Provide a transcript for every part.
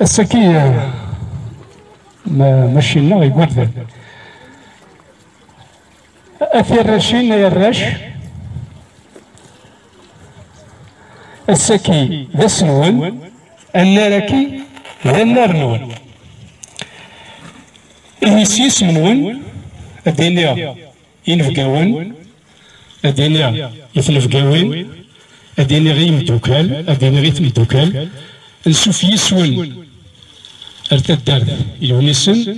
السكية ما مشينا يقول أثير رشين يرش السكي ذا سنون الناركي ذا النار نون إيسيس منون الدنيا ينفقاون الدنيا يتنفقاون الدنيا غير مدوكال الدنيا غير مدوكال. نشوف يسون ارتدار يونسن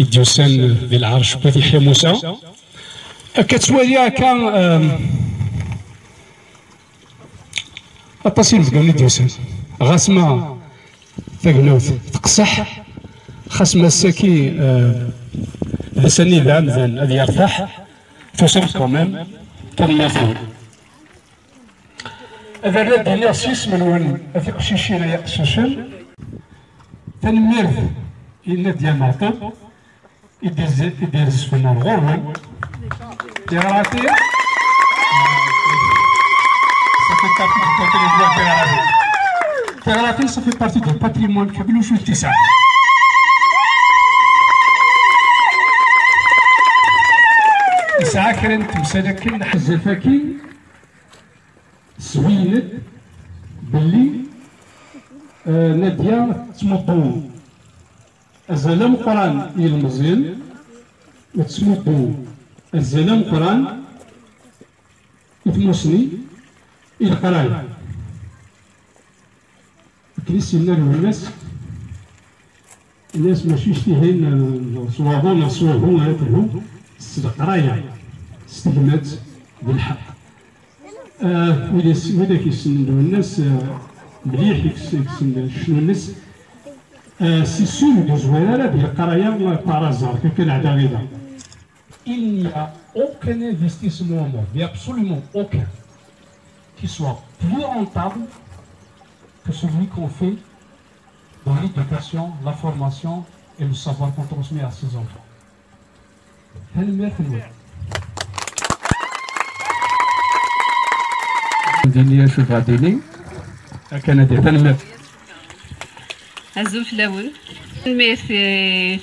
يديوسن ذي العرش بذي حي موسى كتوالي كان التصيل تقول ديوسن غاسما تقنوت تقصح. خاصما السكي ذا سني ذا مذن هذا يرتاح كوميم كان يفهم هذا الرد هنا سيس من وين؟ هذيك شيشينا يقصصن تنميرت إلا ديال معطب يدير يدير سفنا الغرون تيغراتي تيغراتي صافي بارتي دو باتريمون كامل وشو التسعة ساعة كرن تمسالة كل حزفاكي سوينت باللي آه نادية تمطو الزلام قران يلمزين وتسمطو الزلام قران يتموسني القراية كريس النار والناس الناس. ماشي يشتهين صواغون صواغون هاتلو القراية استهمات بالحق. آه ودا كيسن الناس مليح يكسن شنو الناس. سي سور دو زوينة ديال القراية بارازار كان عدا غيدا. Il n'y a aucun investissement absolument aucun, qui soit plus rentable que celui qu'on fait dans l'éducation, la formation et le savoir qu'on transmet à ses enfants. الدنيا شوف غاديني كان هذه تنمر الزوج الأول تنميت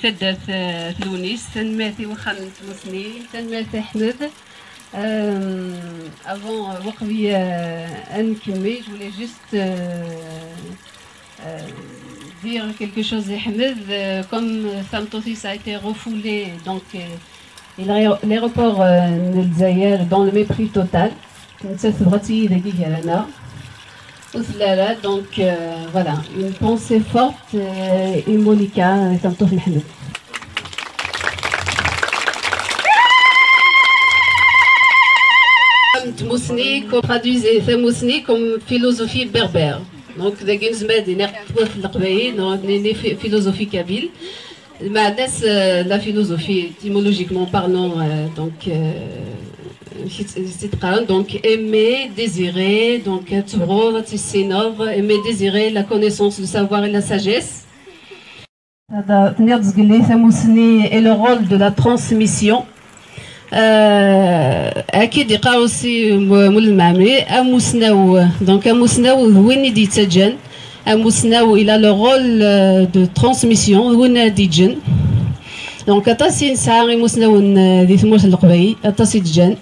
تدات تلونيس تنميت وخا نتمسني تنميت احمد Euh, avant euh, Waqbi je voulais juste euh, dire quelque chose de Comme Thamtosis a été refoulé, donc l'aéroport de dans le mépris total, donc voilà, une pensée forte et Monica Thamtosis Hamid. Comme traduisait Mousni comme philosophie berbère donc des philosophie kabyle la philosophie étymologiquement parlant donc donc aimer, désirer, donc aimer, désirer la connaissance, le savoir et la sagesse. Et le rôle de la transmission. أكيد يقراو سي مول المعمري اموسناو دونك اموسناو وين يدي تسجن اموسناو إلى لو رول دو ترانسميسيون وين ديجن دونك اطاسي نسعى موسناو دي ثموت القباي اطاسي تجن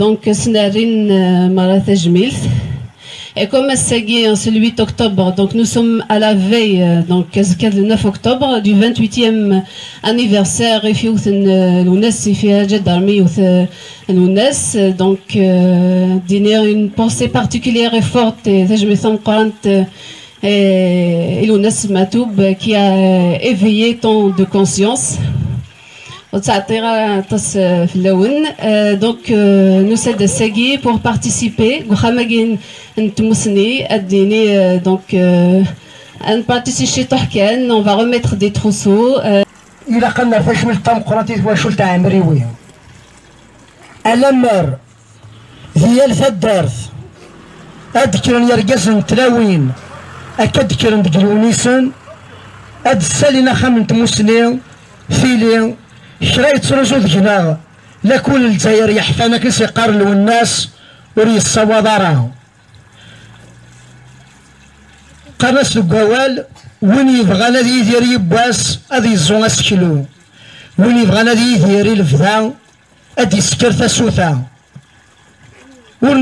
donc Snarin Maratha Et comme c'est ce 8 octobre, donc nous sommes à la veille, donc le 9 octobre, du 28e anniversaire donc dîner une pensée particulière et forte, et je me sens et Matoub qui a éveillé tant de conscience. وتعطيها تص في اللون دونك نسد الساقي بور بارتيسيبي وخاماكين نتمسني اديني دونك ان بارتيسيبي طحكان اون فا ريميتر دي تروسو الى قلنا فاش من الطم قراتي واش تاع مريوي الامر ديال تدارت أذكرن يرقزن تلاوين أكد كرن دقلونيسن أد سالينا خامن تموسني فيلي شرايت رجو دقنا لا كل الجزائر يحفانا كنسي قارلو الناس وري الصوادرة قرنس القوال وين يبغى نادي يدير يبواس هذا يزون أسكلو. وين يبغى نادي يدير الفدا أدي يسكر تاسوثا ور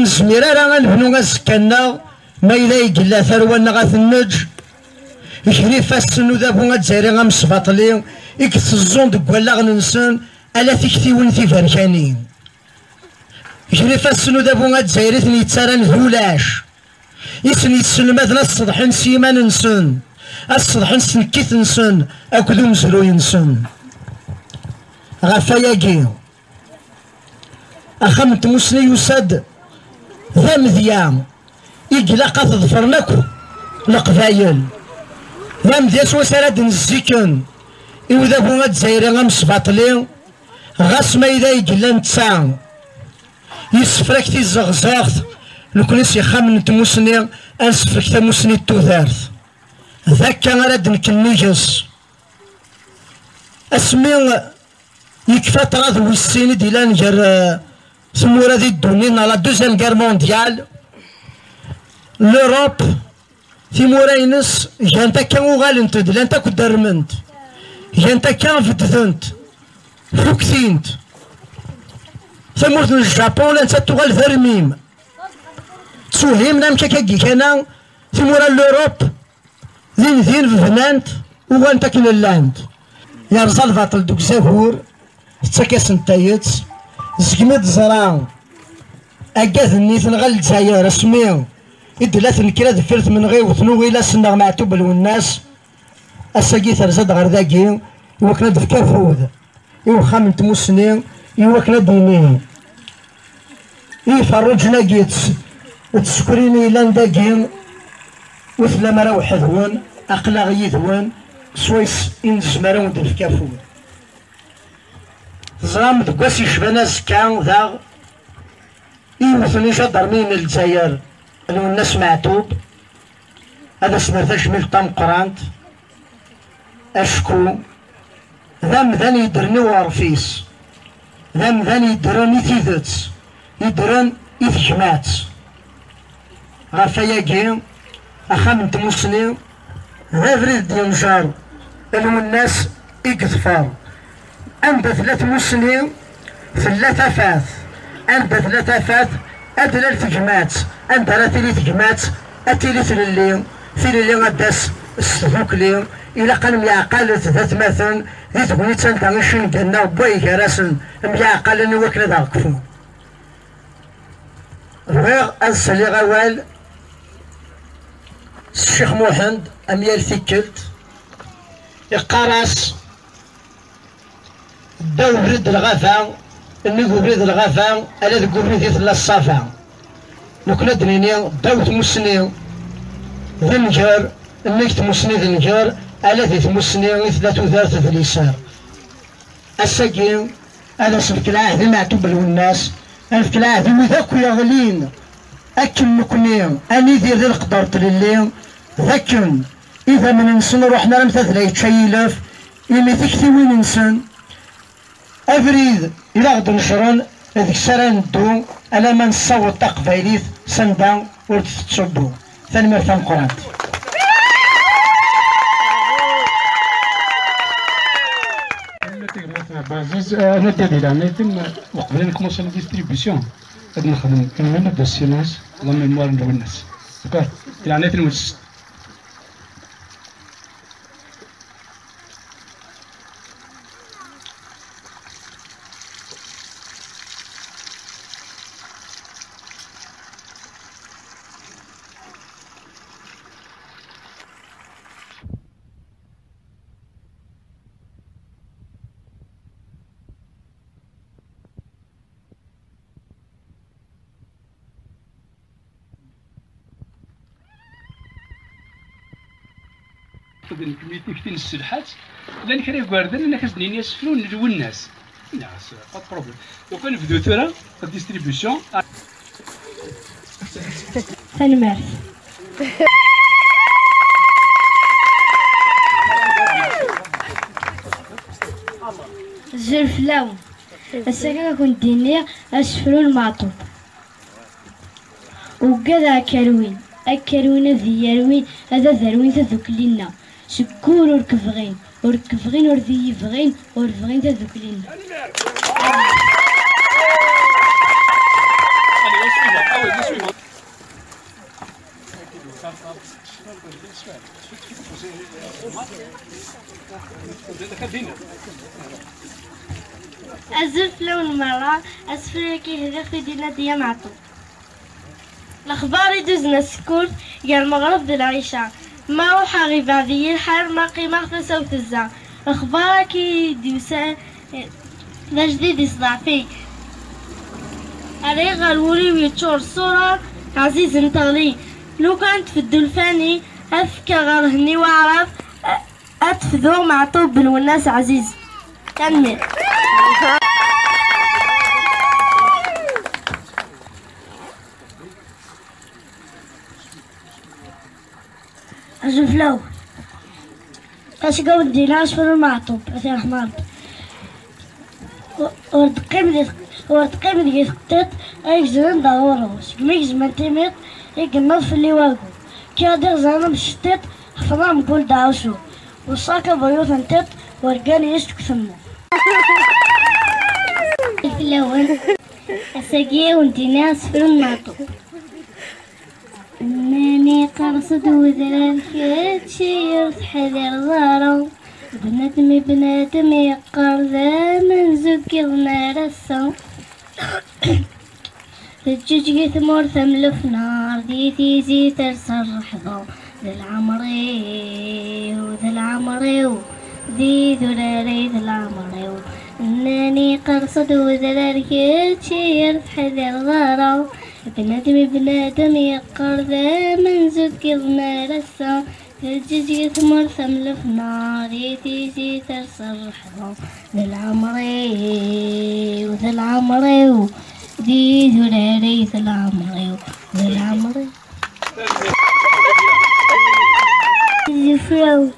راه نبنو غاسكنا ما إلا يقلا ثروة غاث النج. يشري فاسن ذابو غتزاري غمسباطلي يكتزون دك ولا غننسن ألا تكتيون في فركانين يشري فاسن ذابو غتزاري ثني تسارن ذولاش يسن يتسن مثلا الصدح نسيما ننسن الصدح نسن كيت نسن أكدو مزلو ينسن غفاياكي أخمت مسني يسد ذا مذيام إقلاق تظفرناكو القبايل ذا مذيا سوا نزيكن بوما تزايري غمسباطلي غاس ما إذا يقلا نتسا يسفرك تي الزغزاغت لكنس يخامن تموسني أنسفرك تموسني التوثارث ذاك راد نكنيجس أسمي يكفى طراد ويسيني ديلان جر سمورة دي الدنيا لا دوزيام كار مونديال. لوروب. في موراينس جانتا كان وغالنت لانتا كدرمنت جانتا كان فتثنت فوكثينت ثمورت الجابون لانتا تغال ثرميم تسوهيم نام كاكي كان في مورا لوروب ذين ذين فنانت وغانتا كن اللاند يا رزال باطل دوك زهور تاكاس نتايت زكمت زران أجاث النيث نغل الجزائر اسمي إدلات الكرا دفرت من غير وثنو إلى سنغ معتوب والناس أساقي ثرزاد غير ذاكي يوكنا دفكا فود يوخا من تموسني يوكنا ديني يفرجنا جيت تسكريني إلى نداكي وثلا مرا وحدون أقلا غيثون سويس إنز مرا ودفكا فود زرام دكواسي شبانا زكا ذا يوثني شادر من الجزائر. لو الناس معتوب. هذا سمرتاش من طام قرانت أشكو. ذا مذان يدرني ورفيس ذا مذان يدرني تيذت يدرن يتجمعت غفاياكي أخا تموسني. ذا فريد دينجار لو الناس يقذفر عند ثلاث مسنين ثلاثة فات عند ثلاثة فات أدلال تجمعت عند راتيلي تجمعت أتيلي في اللي غداس السفوك لي. إلا قال ميعقل ذات مثلا ذي تقولي تنتا غشين كنا بوي كراسن ميعقل أني وكلا ذا قفو بغير أنسالي غوال الشيخ محمد أميال ثكلت يقارس داو بريد الغفا إني بريد الغفا ألا ذكو بريد ثلا الصافا نكنا دنيني داو تمسني ذنجر إنك تمسني ذنجر الا تمسني ثلاث وثلاث في اليسار الساكين أنا سفك العهد معتوب الناس. أنا سفك العهد وذاك يغلين اكن نكني أني ذي ذي القدر تللي ذاكن إذا من نسن روحنا لمثل لا يتشيلف إلي تكتي وين نسن أفريد. إلى غد نشرون هذيك السنة ندو. ألا ما نصوت تقبايليت سندا ورتتصدو ثاني مرتان قرانت بازيز أنا ديالي أنا يتم وقبل لا ديستريبيسيون نخدم كنا نبدا السيناس لا ميموار الناس يعني يتم خدن كميتي كتين السلحات لأن كان يقاردن أنا كازنين يسفلون ندو الناس ناس با بروبليم دونك نبدو ثورا الديستريبيسيون تنمارس الزرف لاون السكاكا كنت دينيا أسفلو المعطوب وكذا كروين أكروين ذي يروين هذا ذروين سكور وركفغين وركفغين ورذي يفغين ورفغين تذوك لنا الزرف لون مرة أسفل كي هذا في دينا ديا معطوب الأخبار يدوزنا السكوت يا المغرب د العشاء ما وحا غي بعدي؟ الحر ما قيمة في صوت الزع الأخبار كي يدوسا لا جديد يصدع فيه أري غالولي ويتشور صورة عزيز نتغلي لو كانت في الدلفاني أفكا غرهني وأعرف أتفذو معطوب بالوناس عزيز. كمل. الزفلو اش قول ديناش في المعطوب اثي احمر ورد قيم ورد قيم دي خطيت اي زين ضروروس كميك زمان تيميت اي قنض في اللي واقو. كي هادي زانا مشتيت حفظا نقول دعوشو وصاكا بيوت انتيت ورقاني يشتك ثمو الفلون الساقية وانتي في المعطوب ماني قرصد وذران كتشير تحذر ضارو بنادمي بنادمي قرذا من زكي نار الصو الجوج ثمور ثملف نار دي تيزي ترسر حضو ذا العمري وذا العمري ذي ذراري ذا العمري إنني قرصد وذران كتشير تحذر ضارو بنادم بنادم يقر ذا من زكي ضمار السا الجزي ثمر ثمل في ناري تيجي ترسل حضو ذا العمري وذا العمري ذي ذراري ذا العمري ذا العمري زفرو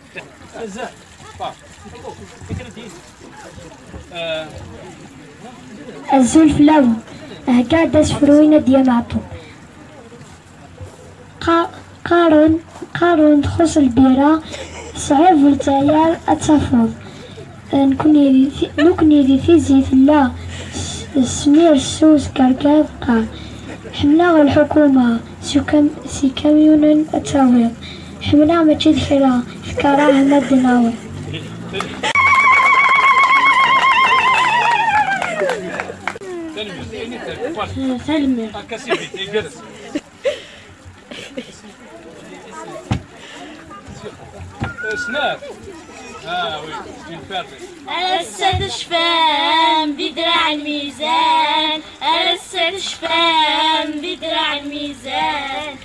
الزلف سفروينة ديال معطو قارون قارون تخص البيرة صعيب التايار أتفض نكون نكون في فيزي في الله سمير سوس كركاب قار حملة الحكومة. سي كاميون أتاويض. حملة ماشي دخيلة فكراه مدناوي سلمي سناب آه وي ألست شفام بدرع الميزان ألست شفام بدرع الميزان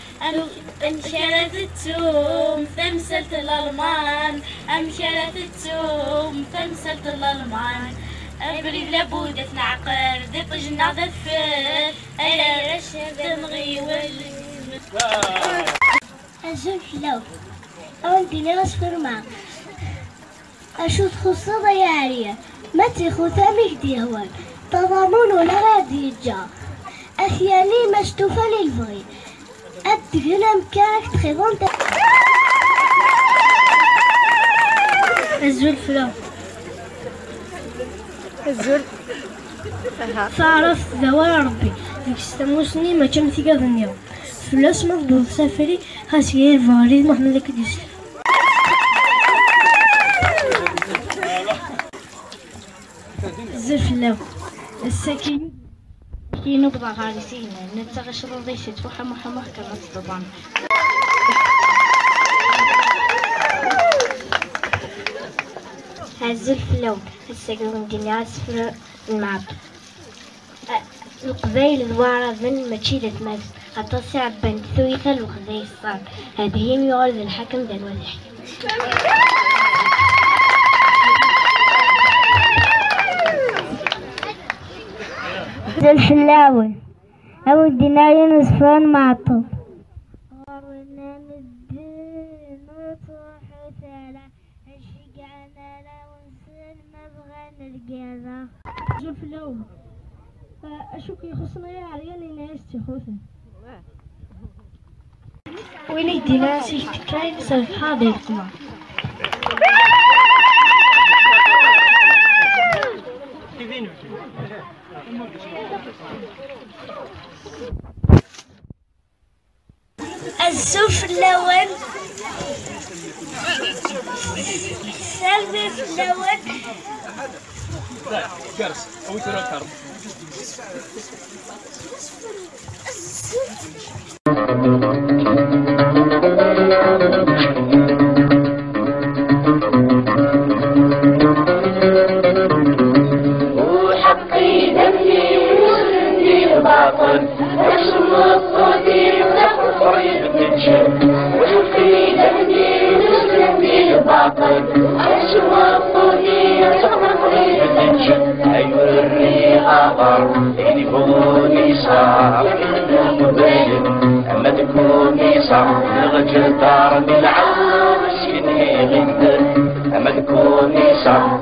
أمشرت التوم ثمسة الألمان أمشرت التوم ثمسة الألمان أبري لابد نعقر ذي طجنا ذفر ألا رشد دمغي أشوف لو أنتي نغس فرما أشوف خصوصا يا عرية ما تخو ثامك ديهوان تضامن ولا غادي جا. أخيالي مشتوفة للفغي. أدغنا مكانك تخيضون الزلف لو الزر تعرف ذوال ربي. ديك ستموسني ما كان في قاذ اليوم فلاس مفضول سافري خاص غير فاريد محمد لك يوسف الزرف لاو الساكين كينو بضع غارسين نتغش رضي شت وحما حما كرات طبعا الزلف لون الساقون ديني أسفر المعب القبايل الوارة من ماشي تماس حتى ساعة بنت ثويثة الوخذي الصار هذه هي يغرد الحكم ذا الوضح ذا الحلاوي أودنا ينصفون معطو بغى نلقاها جوف لو أشوك يخصنا يا عريان ناس تخوثا وين يدينا سيكتكاين سوف هذا القمر السفلون سلم فلون وحقي دمي وسندي الباطل رسم الباطل رسم الطبيب نخفر بتنشر أيوة الرياضة يكوني صعب مبين أما تكوني صعب نغجل دار بالعالم مسكين غندر أما تكوني صعب